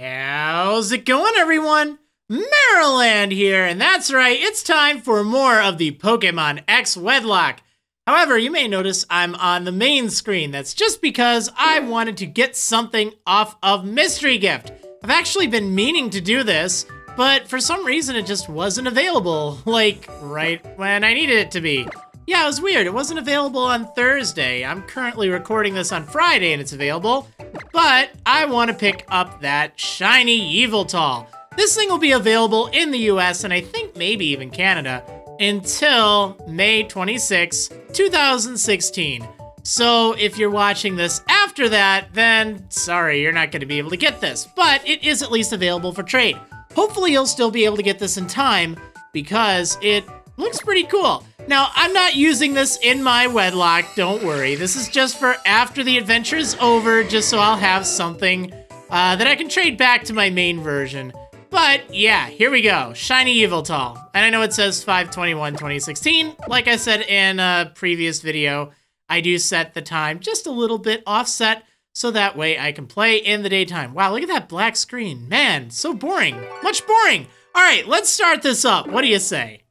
How's it going, everyone? Marriland here, and that's right, it's time for more of the Pokemon X Wedlocke. However, you may notice I'm on the main screen. That's just because I wanted to get something off of Mystery Gift. I've actually been meaning to do this, but for some reason it just wasn't available, like right when I needed it to be. Yeah, it was weird. It wasn't available on Thursday. I'm currently recording this on Friday and it's available. But I want to pick up that shiny Yveltal. This thing will be available in the US and I think maybe even Canada until May 26, 2016. So if you're watching this after that, then sorry, you're not going to be able to get this. But it is at least available for trade. Hopefully you'll still be able to get this in time because it looks pretty cool. Now, I'm not using this in my wedlocke, don't worry. This is just for after the adventure is over, just so I'll have something uh, that I can trade back to my main version. But yeah, here we go. Shiny Yveltal. And I know it says 521 2016. Like I said in a previous video, I do set the time just a little bit offset so that way I can play in the daytime. Wow, look at that black screen. Man, so boring. Much boring. All right, let's start this up. What do you say?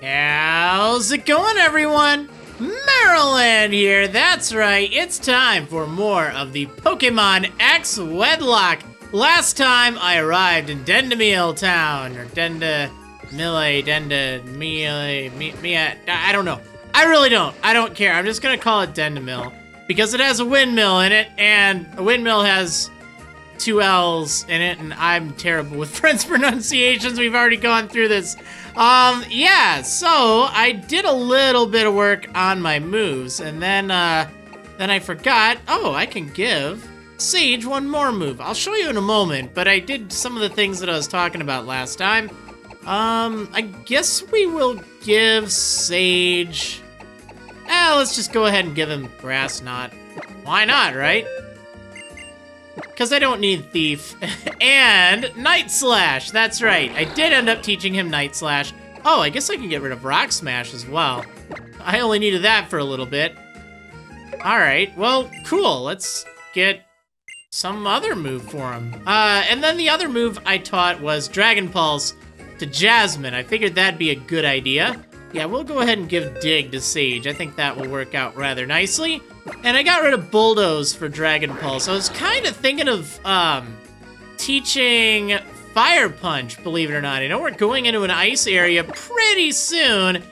How's it going, everyone? Marriland here, that's right, it's time for more of the Pokemon X Wedlocke. Last time I arrived in Dendemille Town, or Denda... Mille, Denda, Mille, Mia, I don't know. I really don't. I don't care. I'm just gonna call it Dendemille because it has a windmill in it, and a windmill has two L's in it, and I'm terrible with French pronunciations. We've already gone through this. Um, yeah, so I did a little bit of work on my moves, and then, uh, then I forgot, oh, I can give Sage one more move. I'll show you in a moment, but I did some of the things that I was talking about last time. Um, I guess we will give Sage... Eh, let's just go ahead and give him Grass Knot. Why not, right? Because I don't need Thief. and Night Slash, that's right. I did end up teaching him Night Slash. Oh, I guess I can get rid of Rock Smash as well. I only needed that for a little bit. Alright, well, cool. Let's get some other move for him. Uh, and then the other move I taught was Dragon Pulse to Jasmine. I figured that'd be a good idea. Yeah, we'll go ahead and give Dig to Sage. I think that will work out rather nicely. And I got rid of Bulldoze for Dragon Pulse. I was kind of thinking of um, teaching Fire Punch, believe it or not. I know we're going into an ice area pretty soon,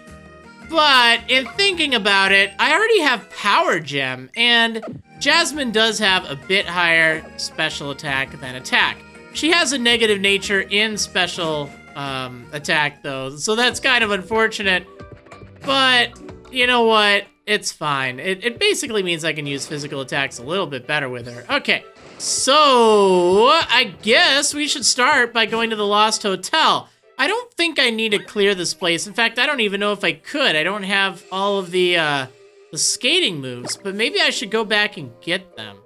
but in thinking about it, I already have Power Gem, and Jasmine does have a bit higher special attack than attack. She has a negative nature in special um, attack, though, so that's kind of unfortunate. But, you know what? It's fine. It, it basically means I can use physical attacks a little bit better with her. Okay, so I guess we should start by going to the Lost Hotel. I don't think I need to clear this place. In fact, I don't even know if I could. I don't have all of the, uh, the skating moves, but maybe I should go back and get them.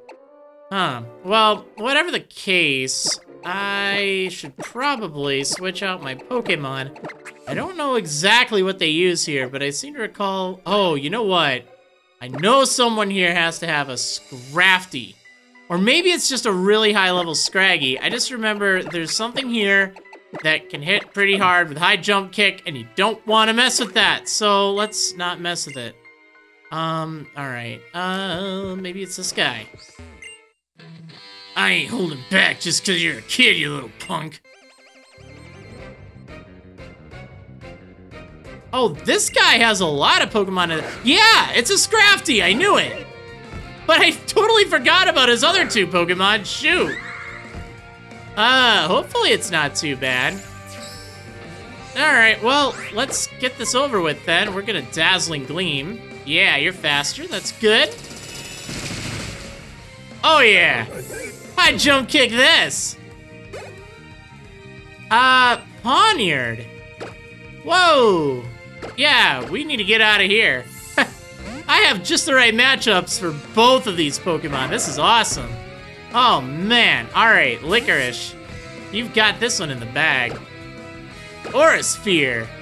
Huh. Well, whatever the case, I should probably switch out my Pokemon I don't know exactly what they use here, but I seem to recall... Oh, you know what? I know someone here has to have a Scrafty. Or maybe it's just a really high-level Scraggy. I just remember there's something here that can hit pretty hard with high jump kick, and you don't want to mess with that. So let's not mess with it. Um, alright. Uh, maybe it's this guy. I ain't holding back just because you're a kid, you little punk. Oh, this guy has a lot of Pokemon. Yeah, it's a Scrafty. I knew it. But I totally forgot about his other two Pokemon. Shoot. Uh, hopefully it's not too bad. Alright, well, let's get this over with then. We're gonna Dazzling Gleam. Yeah, you're faster. That's good. Oh, yeah. I jump kick this. Uh, Pawniard. Whoa. Yeah, we need to get out of here. I have just the right matchups for both of these Pokemon. This is awesome. Oh, man. All right, Licorice. You've got this one in the bag. Aura Sphere.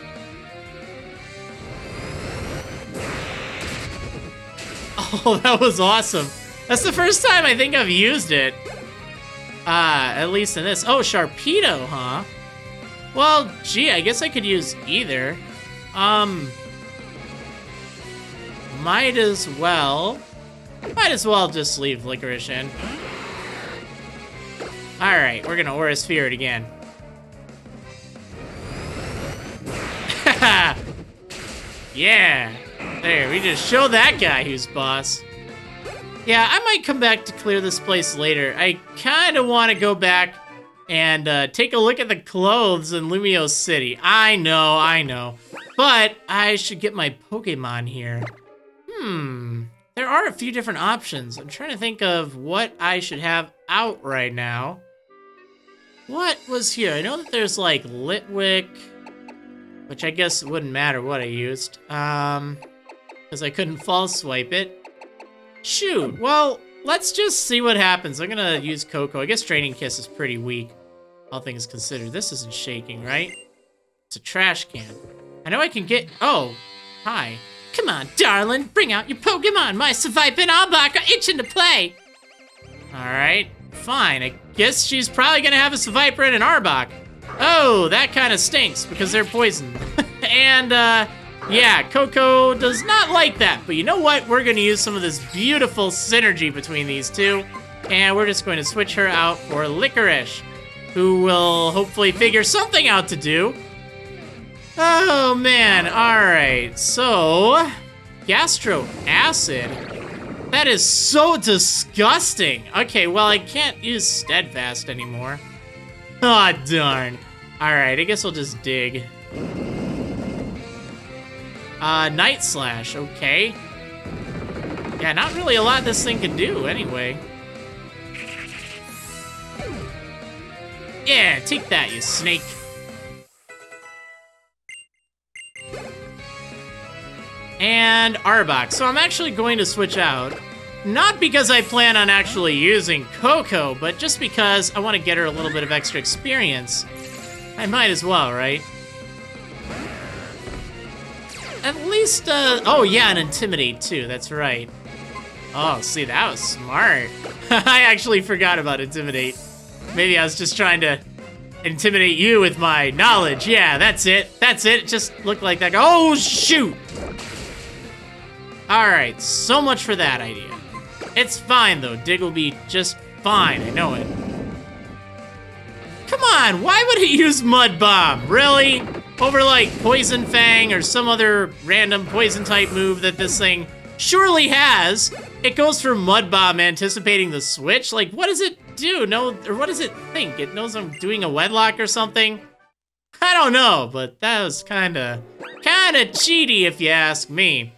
Oh, that was awesome. That's the first time I think I've used it. Uh, at least in this. Oh, Sharpedo, huh? Well, gee, I guess I could use either. Um, might as well. Might as well just leave Licorice in. Alright, we're gonna Aura Sphere it again. yeah! There, we just show that guy who's boss. Yeah, I might come back to clear this place later. I kind of want to go back and uh, take a look at the clothes in Lumiose City. I know, I know. But I should get my Pokemon here. Hmm, there are a few different options. I'm trying to think of what I should have out right now. What was here? I know that there's like Litwick, which I guess wouldn't matter what I used. Um, because I couldn't false swipe it. Shoot, well, let's just see what happens. I'm gonna use Coco. I guess Draining Kiss is pretty weak, all things considered. This isn't shaking, right? It's a trash can. I know I can get... Oh, hi. Come on, darling, bring out your Pokemon. My Seviper and Arbok are itching to play. All right, fine. I guess she's probably gonna have a Seviper and an Arbok. Oh, that kind of stinks because they're poison. and, uh, yeah, Coco does not like that, but you know what? We're gonna use some of this beautiful synergy between these two, and we're just going to switch her out for Licorice, who will hopefully figure something out to do. Oh man, alright, so... Gastro Acid? That is so disgusting! Okay, well I can't use Steadfast anymore. Aw, oh, darn. Alright, I guess I'll just dig. Uh, Night Slash, okay. Yeah, not really a lot this thing can do, anyway. Yeah, take that, you snake. And Arbok. So I'm actually going to switch out. Not because I plan on actually using Coco, but just because I want to get her a little bit of extra experience. I might as well, right? At least, uh, oh yeah, and Intimidate too, that's right. Oh, see, that was smart. I actually forgot about Intimidate. Maybe I was just trying to intimidate you with my knowledge. Yeah, that's it. That's it. just looked like that. Oh, shoot! Alright, so much for that idea. It's fine, though. Dig will be just fine. I know it. Come on, why would he use Mud Bomb? Really? Over like Poison Fang or some other random poison type move that this thing surely has. It goes for Mud Bomb anticipating the switch. Like, what does it do? No, or what does it think? It knows I'm doing a wedlocke or something? I don't know, but that was kinda, kinda cheaty if you ask me.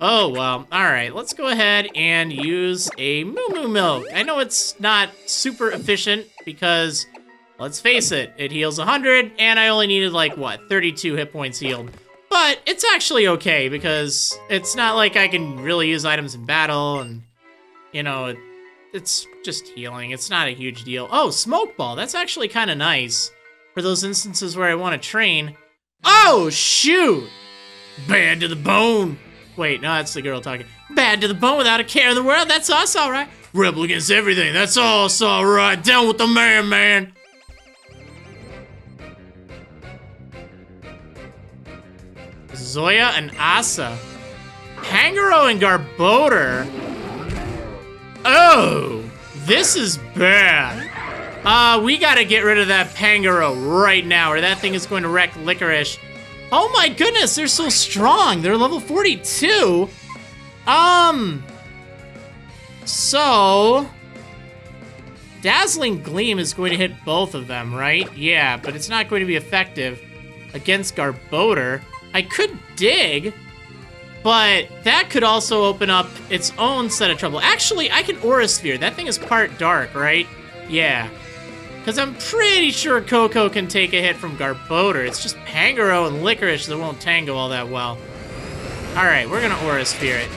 Oh, well, alright, let's go ahead and use a Moo Moo Milk. I know it's not super efficient because Let's face it, it heals 100, and I only needed like, what, 32 hit points healed. But it's actually okay, because it's not like I can really use items in battle, and, you know, it, it's just healing. It's not a huge deal. Oh, Smoke Ball, that's actually kind of nice for those instances where I want to train. Oh, shoot! Bad to the bone! Wait, no, that's the girl talking. Bad to the bone without a care in the world, that's us, alright. Rebel against everything, that's us, alright. Down with the man, man! Zoya and Asa. Pangoro and Garbodor. Oh, this is bad. Uh, we gotta get rid of that Pangoro right now, or that thing is going to wreck Licorice. Oh my goodness, they're so strong. They're level 42. Um, so... Dazzling Gleam is going to hit both of them, right? Yeah, but it's not going to be effective against Garbodor. I could dig, but that could also open up its own set of trouble. Actually, I can Aura Sphere. That thing is part dark, right? Yeah. Because I'm pretty sure Coco can take a hit from Garbodor. It's just Pangoro and Licorice that won't tango all that well. Alright, we're gonna Aura Sphere it.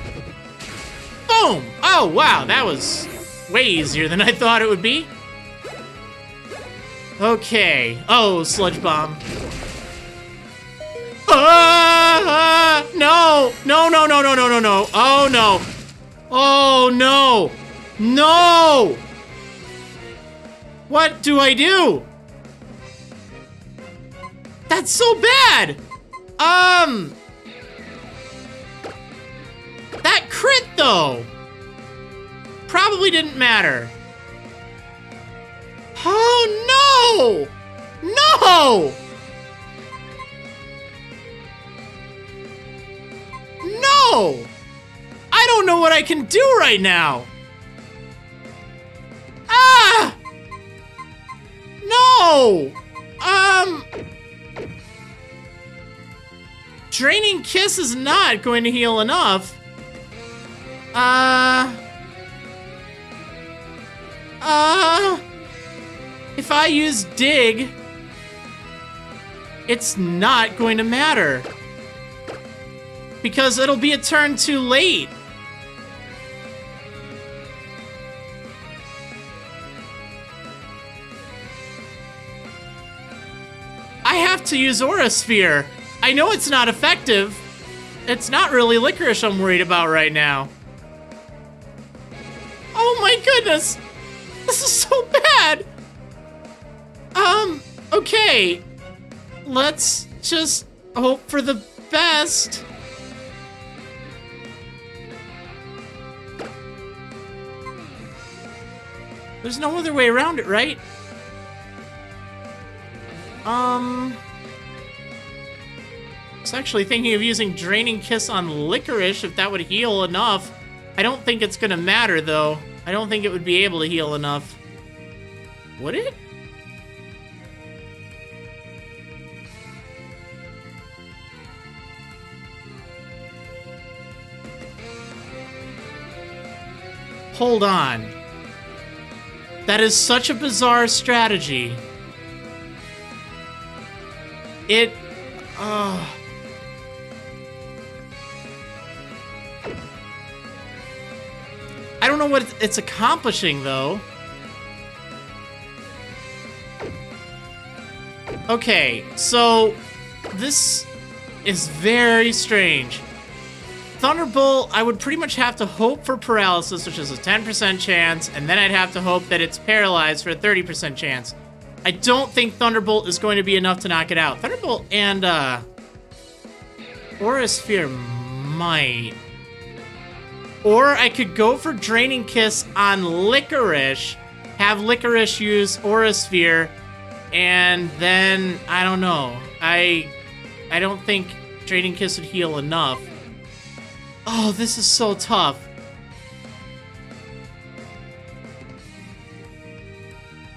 Boom! Oh, wow, that was way easier than I thought it would be. Okay. Oh, Sludge Bomb. No! No, no, no, no, no, no, no. Oh, no. Oh, no. No! What do I do? That's so bad! Um... That crit, though! Probably didn't matter. Oh, no! No! No! I don't know what I can do right now! Ah! No! Um... Draining Kiss is not going to heal enough. Uh... Uh... If I use Dig, it's not going to matter. Because it'll be a turn too late. I have to use Aura Sphere. I know it's not effective. It's not really Licorice I'm worried about right now. Oh my goodness! This is so bad! Um, okay. Let's just hope for the best. There's no other way around it, right? Um... I was actually thinking of using Draining Kiss on Licorice if that would heal enough. I don't think it's gonna matter, though. I don't think it would be able to heal enough. Would it? Hold on. That is such a bizarre strategy. It... Uh... I don't know what it's accomplishing, though. Okay, so... This is very strange. Thunderbolt, I would pretty much have to hope for paralysis, which is a 10% chance, and then I'd have to hope that it's paralyzed for a 30% chance. I don't think Thunderbolt is going to be enough to knock it out. Thunderbolt and, uh... Aura Sphere might. Or I could go for Draining Kiss on Licorice, have Licorice use Aura Sphere, and then, I don't know. I... I don't think Draining Kiss would heal enough. Oh, this is so tough.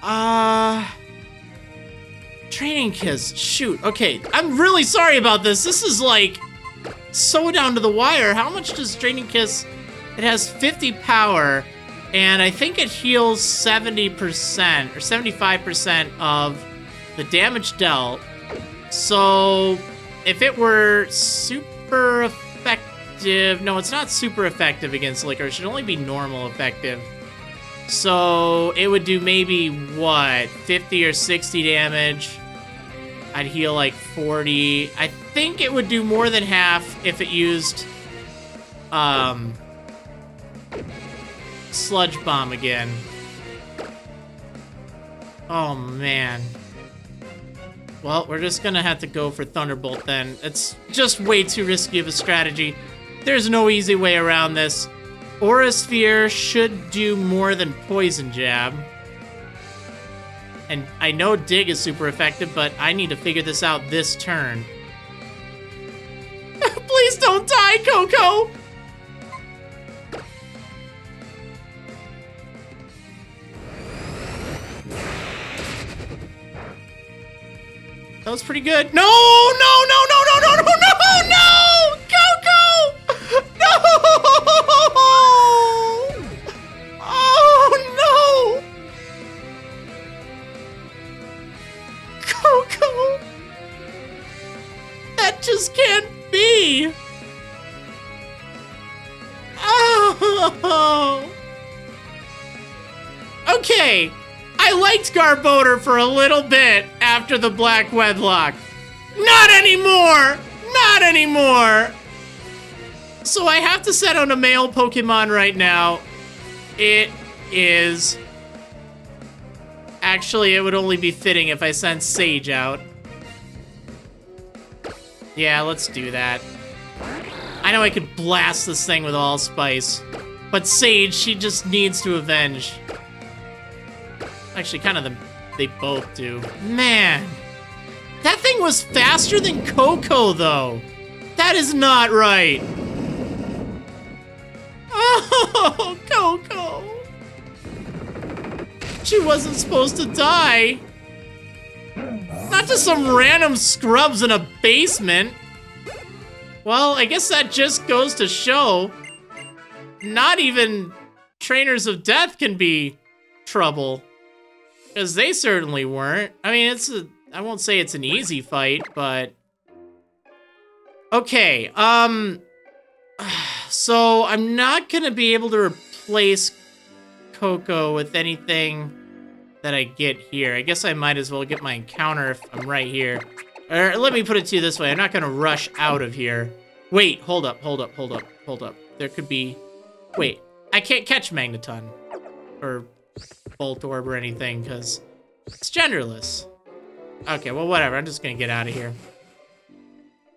Uh... Draining Kiss. Shoot. Okay, I'm really sorry about this. This is like so down to the wire. How much does Draining Kiss? It has 50 power, and I think it heals 70% or 75% of the damage dealt. So if it were super effective, no, it's not super effective against Liquor. It should only be normal effective. So it would do maybe, what, 50 or 60 damage. I'd heal like 40. I think it would do more than half if it used um, Sludge Bomb again. Oh, man. Well, we're just gonna have to go for Thunderbolt then. It's just way too risky of a strategy. There's no easy way around this. Aura Sphere should do more than Poison Jab. And I know Dig is super effective, but I need to figure this out this turn. Please don't die, Coco! That was pretty good. No, no, no, no, Garbodor for a little bit after the Black wedlocke. Not anymore! Not anymore! So I have to set on a male Pokemon right now. It is Actually, it would only be fitting if I sent Sage out. Yeah, let's do that. I know I could blast this thing with Allspice, but Sage, she just needs to avenge. Actually, kind of the, they both do. Man, that thing was faster than Coco, though. That is not right. Oh, Coco. She wasn't supposed to die. Not just some random scrubs in a basement. Well, I guess that just goes to show not even trainers of death can be trouble. Because they certainly weren't. I mean, it's a, I won't say it's an easy fight, but... Okay, um... So, I'm not gonna be able to replace Coco with anything that I get here. I guess I might as well get my encounter if I'm right here. Or let me put it to you this way. I'm not to rush out of here. Wait, hold up, hold up, hold up, hold up. There could be... Wait, I can't catch Magneton. Or Voltorb orb or anything, because it's genderless. Okay, well, whatever. I'm just going to get out of here.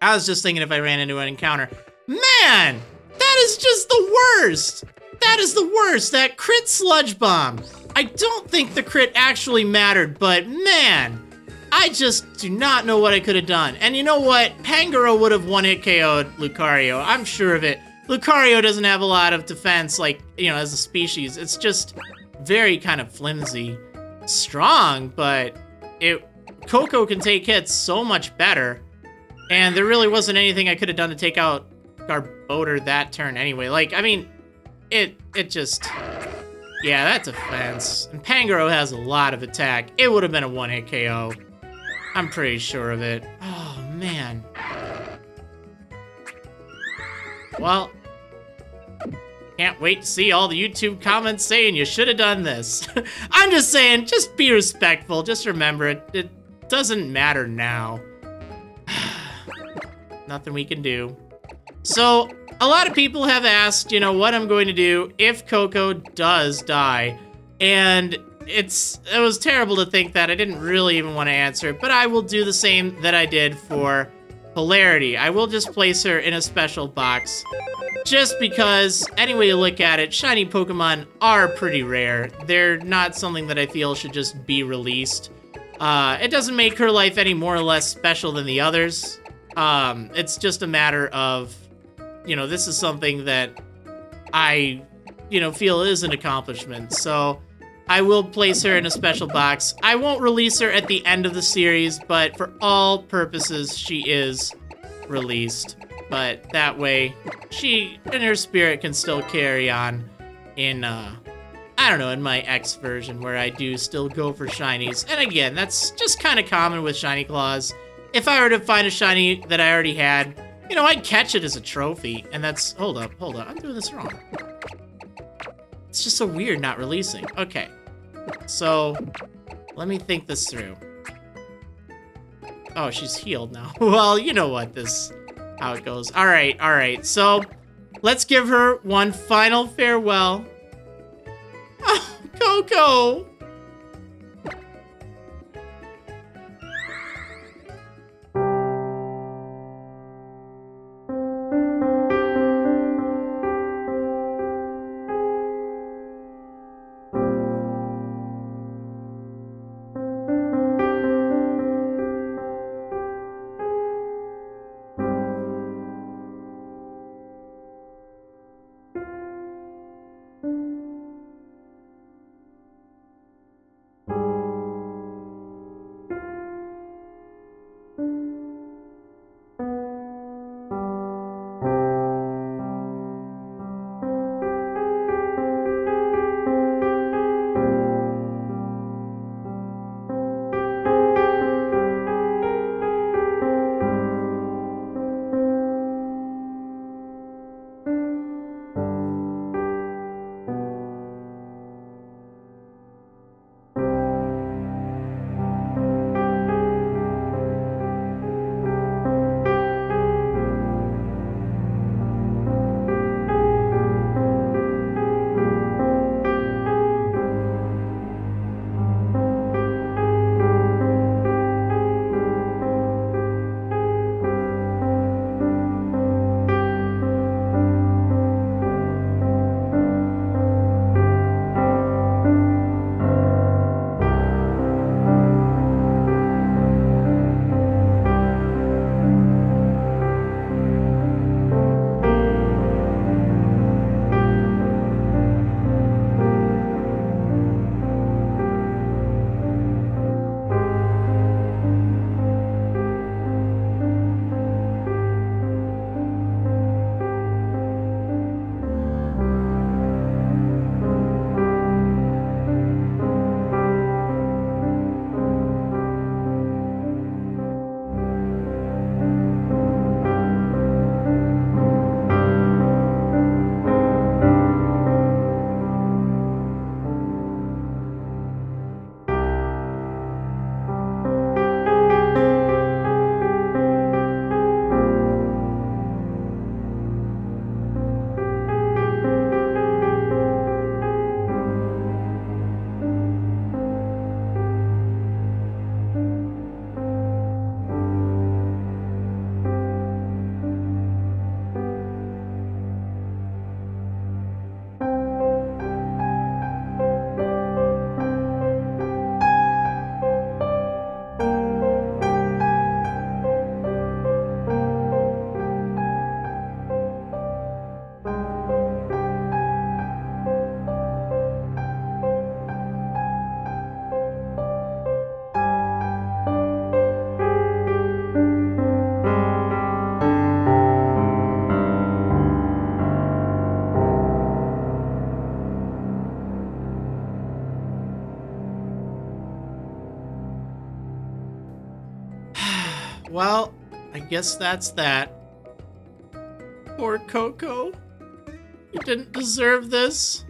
I was just thinking if I ran into an encounter. Man! That is just the worst! That is the worst! That crit sludge bomb! I don't think the crit actually mattered, but man, I just do not know what I could have done. And you know what? Pangoro would have one-hit KO'd Lucario. I'm sure of it. Lucario doesn't have a lot of defense, like, you know, as a species. It's just very kind of flimsy. Strong, but it Coco can take hits so much better. And there really wasn't anything I could have done to take out Garbodor that turn anyway. Like, I mean, it it just yeah, that's a. And Pangoro has a lot of attack. It would have been a one-hit KO. I'm pretty sure of it. Oh, man. Well, can't wait to see all the YouTube comments saying you should have done this. I'm just saying, just be respectful. Just remember it. It doesn't matter now. Nothing we can do. So, a lot of people have asked, you know, what I'm going to do if Coco does die. And it's it was terrible to think that. I didn't really even want to answer it, but I will do the same that I did for Polarity. I will just place her in a special box. Just because, any way you look at it, shiny Pokemon are pretty rare. They're not something that I feel should just be released. Uh, it doesn't make her life any more or less special than the others. Um, it's just a matter of you know, this is something that I, you know, feel is an accomplishment. So I will place her in a special box. I won't release her at the end of the series, but for all purposes, she is released. But that way, she and her spirit can still carry on in, uh, I don't know, in my X version where I do still go for shinies. And again, that's just kind of common with shiny clause. If I were to find a shiny that I already had, you know, I'd catch it as a trophy, and that's... Hold up, hold up. I'm doing this wrong. It's just so weird not releasing. Okay. So, let me think this through. Oh, she's healed now. well, you know what this... How it goes. Alright, alright. So, let's give her one final farewell. Oh, Coco! Guess that's that. Poor Coco. You didn't deserve this.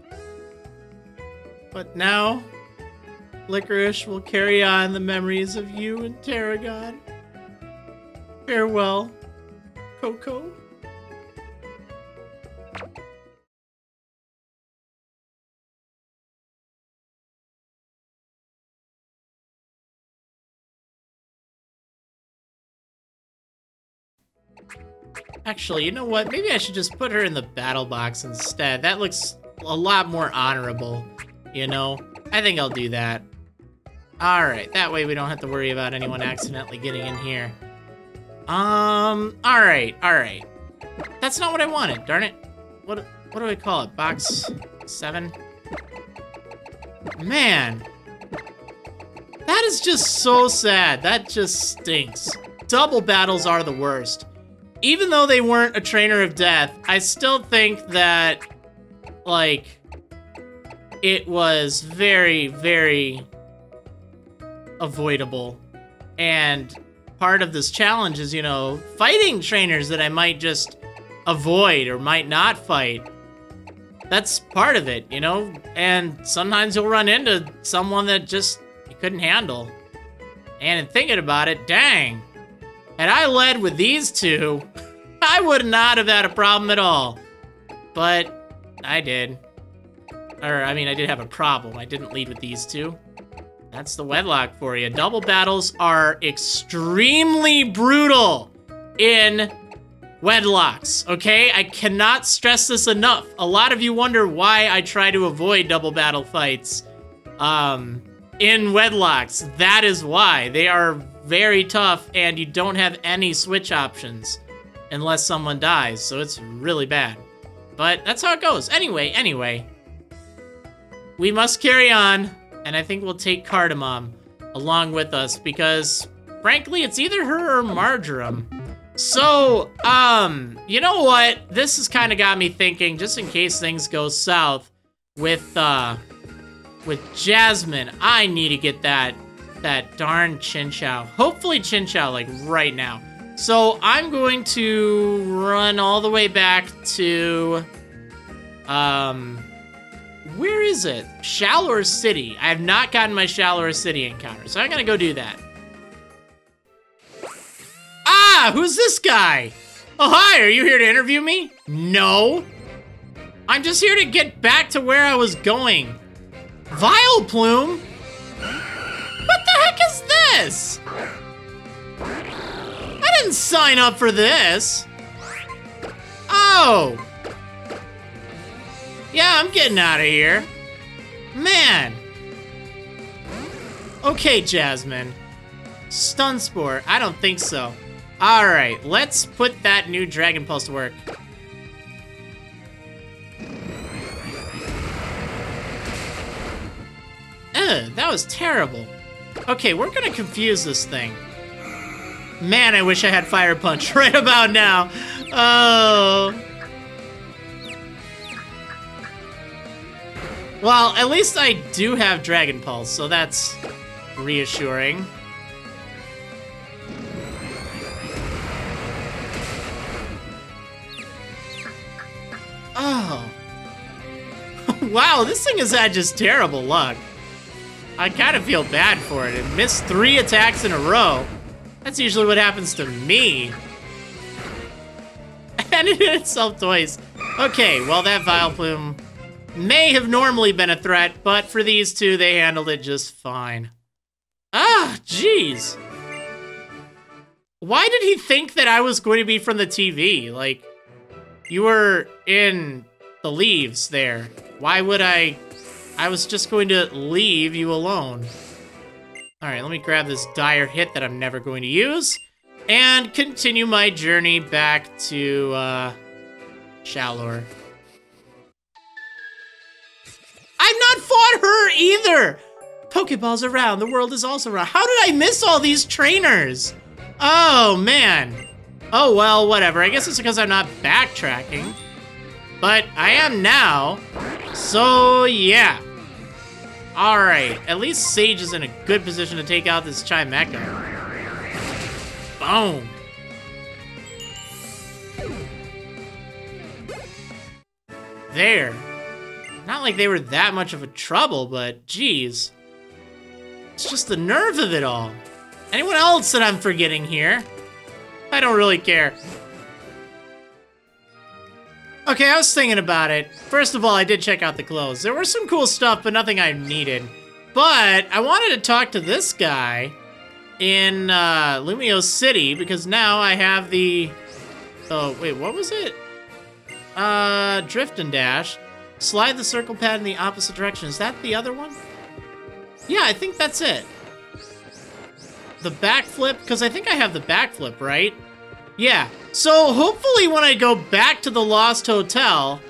But now, Licorice will carry on the memories of you and Tarragon. Farewell, Coco. Actually, you know what? Maybe I should just put her in the battle box instead. That looks a lot more honorable, you know? I think I'll do that. Alright, that way we don't have to worry about anyone accidentally getting in here. Um, alright, alright. That's not what I wanted, darn it. What, what do I call it? Box 7? Man. That is just so sad. That just stinks. Double battles are the worst even though they weren't a trainer of death, I still think that, like, it was very, very avoidable. And part of this challenge is, you know, fighting trainers that I might just avoid or might not fight. That's part of it, you know? And sometimes you'll run into someone that just you couldn't handle. And in thinking about it, dang, had I led with these two, I would not have had a problem at all. But I did. Or, I mean, I did have a problem. I didn't lead with these two. That's the wedlocke for you. Double battles are extremely brutal in wedlockes, okay? I cannot stress this enough. A lot of you wonder why I try to avoid double battle fights um, in wedlockes. That is why. They are very tough and you don't have any switch options unless someone dies, so it's really bad. But that's how it goes. Anyway, anyway. We must carry on, and I think we'll take Cardamom along with us because, frankly, it's either her or Marjoram. So, um, you know what? This has kind of got me thinking, just in case things go south with, uh, with Jasmine, I need to get that that darn Chinchou. Hopefully Chinchou, like, right now. So I'm going to run all the way back to, um, where is it? Shalour City. I have not gotten my Shalour City encounter, so I'm gonna go do that. Ah, who's this guy? Oh, hi, are you here to interview me? No. I'm just here to get back to where I was going. Vileplume? heck is this? I didn't sign up for this. Oh. Yeah, I'm getting out of here. Man. Okay, Jasmine. Stun Spore. I don't think so. Alright, let's put that new Dragon Pulse to work. Ugh, that was terrible. Okay, we're gonna confuse this thing. Man, I wish I had Fire Punch right about now. Oh. Well, at least I do have Dragon Pulse, so that's reassuring. Oh. wow, this thing has had just terrible luck. I kind of feel bad for it. It missed three attacks in a row. That's usually what happens to me. And it hit itself twice. Okay, well that Vileplume may have normally been a threat, but for these two, they handled it just fine. Ah, jeez. Why did he think that I was going to be from the TV? Like, you were in the leaves there. Why would I I was just going to leave you alone. Alright, let me grab this dire hit that I'm never going to use. And continue my journey back to, uh, Shalour. I've not fought her either! Pokeballs around, the world is also around. How did I miss all these trainers? Oh, man. Oh, well, whatever. I guess it's because I'm not backtracking. But I am now. So, yeah. Alright, at least Sage is in a good position to take out this Chimecho. Boom. There. Not like they were that much of a trouble, but geez. It's just the nerve of it all. Anyone else that I'm forgetting here? I don't really care. Okay, I was thinking about it. First of all, I did check out the clothes. There were some cool stuff, but nothing I needed. But I wanted to talk to this guy in uh, Lumiose City because now I have the... Oh, wait, what was it? Uh, Drift and Dash. Slide the circle pad in the opposite direction. Is that the other one? Yeah, I think that's it. The backflip, because I think I have the backflip, right? Yeah. So hopefully when I go back to the Lost Hotel,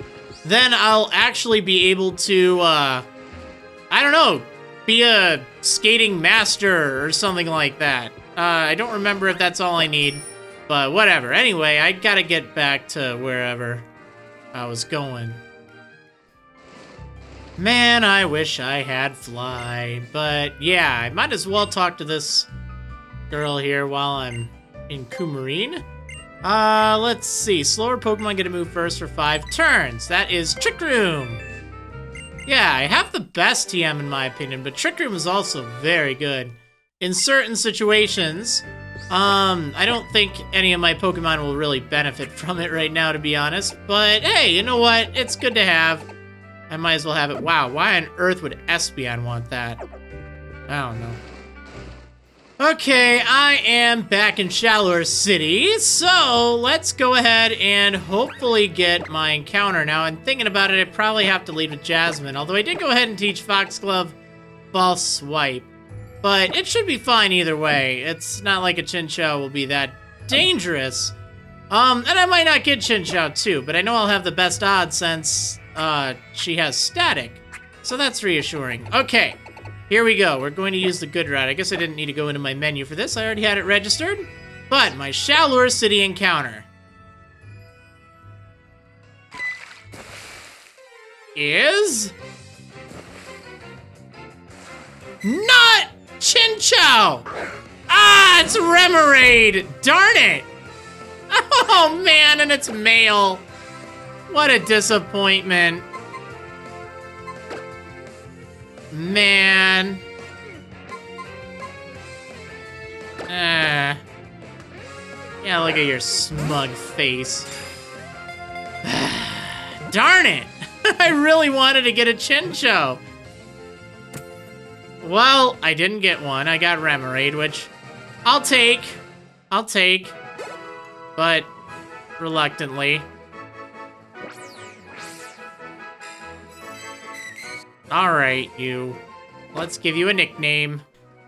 then I'll actually be able to, uh, I don't know, be a skating master or something like that. Uh, I don't remember if that's all I need, but whatever. Anyway, I gotta get back to wherever I was going. Man, I wish I had Fly, but yeah, I might as well talk to this girl here while I'm in Coumarine. Uh, let's see. Slower Pokemon get to move first for five turns. That is Trick Room. Yeah, I have the best TM in my opinion, but Trick Room is also very good. In certain situations, um, I don't think any of my Pokemon will really benefit from it right now, to be honest. But hey, you know what? It's good to have. I might as well have it. Wow, why on earth would Espeon want that? I don't know. Okay, I am back in Shalour City, so let's go ahead and hopefully get my encounter. Now, I'm thinking about it, I probably have to lead with Jasmine, although I did go ahead and teach Foxglove False Swipe. But it should be fine either way. It's not like a Chinchou will be that dangerous. Um, and I might not get Chinchou too, but I know I'll have the best odds since, uh, she has Static. So that's reassuring. Okay. Here we go. We're going to use the good route. I guess I didn't need to go into my menu for this. I already had it registered. But my Shalour City encounter is not Chinchou. Ah, it's Remoraid. Darn it. Oh man, and it's male. What a disappointment. Man. Ah. Yeah, look at your smug face. Darn it! I really wanted to get a Chinchou. Well, I didn't get one. I got Remoraid, which I'll take. I'll take. But reluctantly. Alright, you. Let's give you a nickname.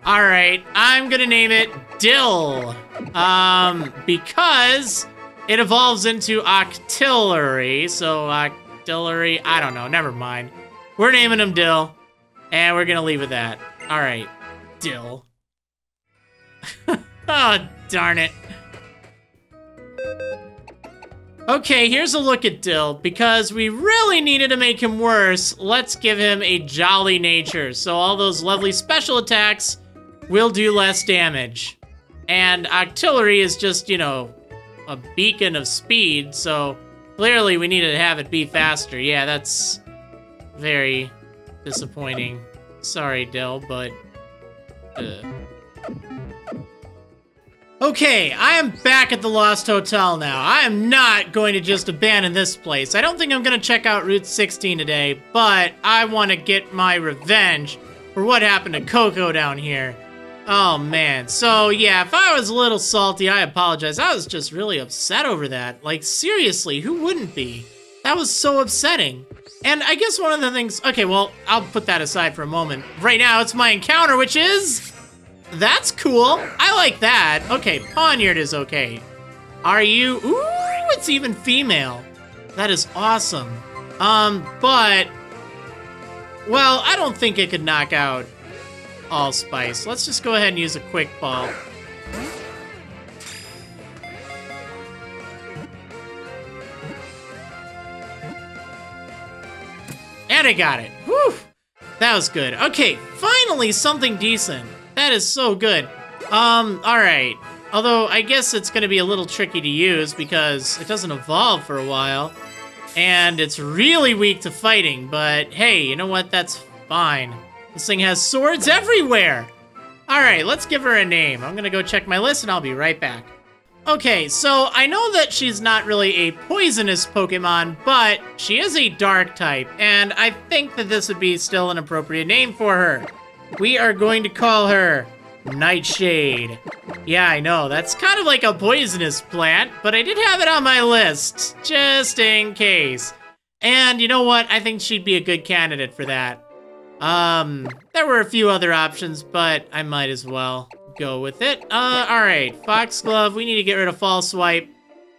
Alright, I'm gonna name it Dill. Um, because it evolves into Octillery, so Octillery, I don't know, never mind. We're naming him Dill, and we're gonna leave it at that. Alright, Dill. oh, darn it. Okay, here's a look at Dill. Because we really needed to make him worse, let's give him a jolly nature. So all those lovely special attacks will do less damage. And Octillery is just, you know, a beacon of speed, so clearly we needed to have it be faster. Yeah, that's very disappointing. Sorry, Dill, but... Uh. Okay, I am back at the Lost Hotel now. I am not going to just abandon this place. I don't think I'm going to check out Route 16 today, but I want to get my revenge for what happened to Coco down here. Oh, man. So, yeah, if I was a little salty, I apologize. I was just really upset over that. Like, seriously, who wouldn't be? That was so upsetting. And I guess one of the things... Okay, well, I'll put that aside for a moment. Right now, it's my encounter, which is... That's cool. I like that. Okay, Pawniard is okay. Are you... Ooh, it's even female. That is awesome. Um, but... Well, I don't think it could knock out Allspice. Let's just go ahead and use a quick ball. And I got it. Whew. That was good. Okay, finally something decent. That is so good. Um, alright. Although, I guess it's going to be a little tricky to use because it doesn't evolve for a while. And it's really weak to fighting, but hey, you know what? That's fine. This thing has swords everywhere! Alright, let's give her a name. I'm gonna go check my list and I'll be right back. Okay, so I know that she's not really a poisonous Pokemon, but she is a dark type, and I think that this would be still an appropriate name for her. We are going to call her Nightshade. Yeah, I know, that's kind of like a poisonous plant, but I did have it on my list, just in case. And you know what? I think she'd be a good candidate for that. Um, there were a few other options, but I might as well go with it. Uh, alright, Foxglove, we need to get rid of False Swipe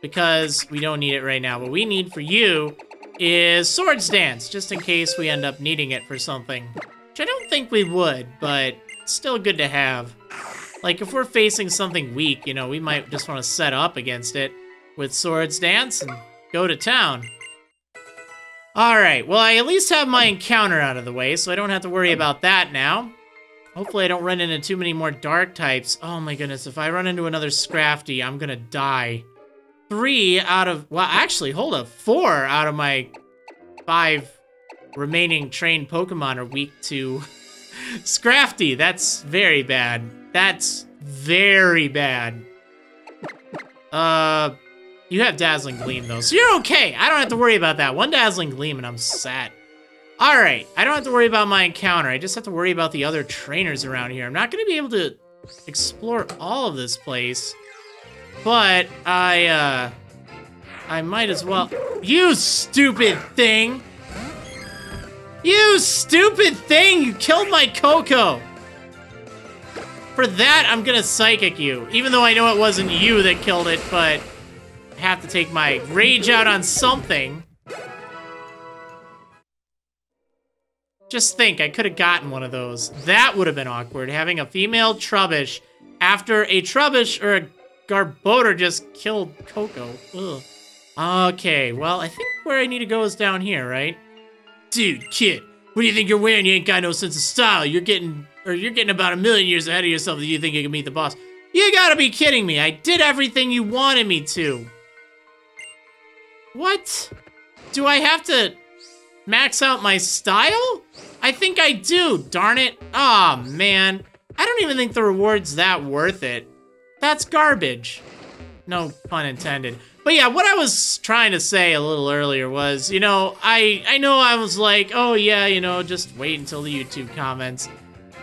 because we don't need it right now. What we need for you is Swords Dance, just in case we end up needing it for something. Which I don't think we would, but still good to have. Like, if we're facing something weak, you know, we might just want to set up against it with Swords Dance and go to town. Alright, well, I at least have my encounter out of the way, so I don't have to worry about that now. Hopefully I don't run into too many more dark types. Oh my goodness, if I run into another Scrafty, I'm gonna die. Three out of, well, actually, hold up. Four out of my five remaining trained Pokemon are weak to Scrafty. That's very bad. That's very bad. Uh, you have Dazzling Gleam, though, so you're okay. I don't have to worry about that. One Dazzling Gleam, and I'm set. All right, I don't have to worry about my encounter. I just have to worry about the other trainers around here. I'm not going to be able to explore all of this place, but I, uh, I might as well. You stupid thing! You stupid thing! You killed my Coco! For that, I'm gonna Psychic you. Even though I know it wasn't you that killed it, but I have to take my rage out on something. Just think, I could have gotten one of those. That would have been awkward, having a female Trubbish after a Trubbish or a Garbodor just killed Coco. Ugh. Okay, well, I think where I need to go is down here, right? Dude, kid, what do you think you're wearing? You ain't got no sense of style. You're getting, or you're getting about a million years ahead of yourself that you think you can meet the boss. You gotta be kidding me. I did everything you wanted me to. What? Do I have to max out my style? I think I do, darn it. Aw, oh, man. I don't even think the reward's that worth it. That's garbage. No pun intended. But yeah, what I was trying to say a little earlier was, you know, I I know I was like, oh yeah, you know, just wait until the YouTube comments.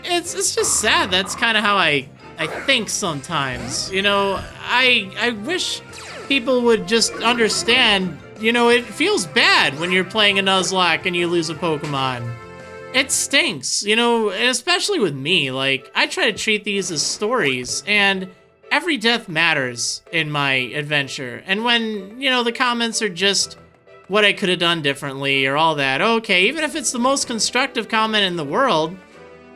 It's it's just sad. That's kind of how I I think sometimes. You know, I I wish people would just understand, you know, it feels bad when you're playing a Nuzlocke and you lose a Pokemon. It stinks, you know, and especially with me. Like, I try to treat these as stories, and every death matters in my adventure. And when, you know, the comments are just what I could have done differently or all that, okay, even if it's the most constructive comment in the world,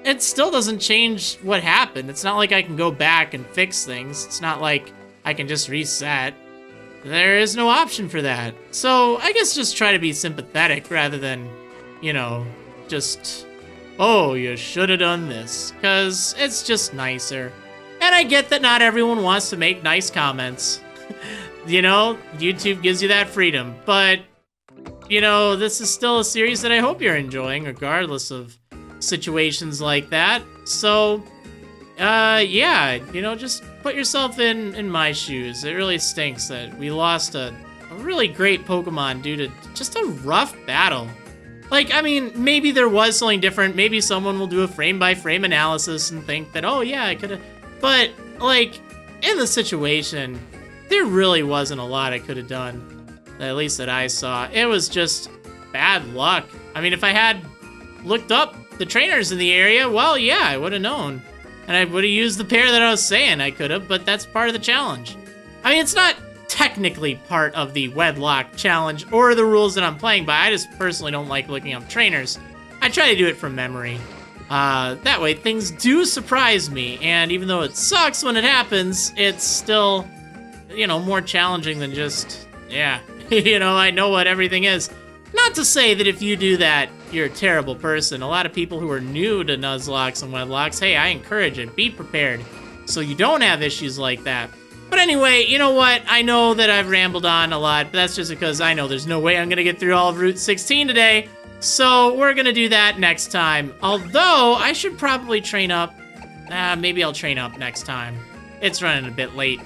it still doesn't change what happened. It's not like I can go back and fix things. It's not like I can just reset. There is no option for that. So I guess just try to be sympathetic rather than, you know, just, oh, you should have done this. Because it's just nicer. And I get that not everyone wants to make nice comments. you know, YouTube gives you that freedom. But, you know, this is still a series that I hope you're enjoying, regardless of situations like that. So, uh, yeah, you know, just put yourself in, in my shoes. It really stinks that we lost a, a really great Pokemon due to just a rough battle. Like, I mean, maybe there was something different. Maybe someone will do a frame-by-frame -frame analysis and think that, oh, yeah, I could have... But, like, in the situation, there really wasn't a lot I could have done. At least that I saw. It was just bad luck. I mean, if I had looked up the trainers in the area, well, yeah, I would have known. And I would have used the pair that I was saying I could have, but that's part of the challenge. I mean, it's not technically part of the wedlocke challenge or the rules that I'm playing by. I just personally don't like looking up trainers. I try to do it from memory. Uh, that way, things do surprise me, and even though it sucks when it happens, it's still, you know, more challenging than just, yeah, you know, I know what everything is. Not to say that if you do that, you're a terrible person. A lot of people who are new to Nuzlockes and Wedlockes, hey, I encourage it. Be prepared so you don't have issues like that. But anyway, you know what? I know that I've rambled on a lot, but that's just because I know there's no way I'm going to get through all of Route 16 today. So we're to do that next time. Although, I should probably train up. Uh, maybe I'll train up next time. It's running a bit late.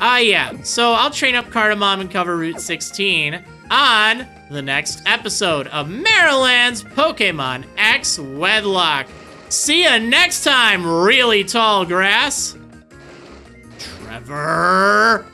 Ah, uh, yeah. So I'll train up Cardamom and cover Route 16 on the next episode of Marriland's Pokemon X Wedlocke. See ya next time, really tall grass. Trevor.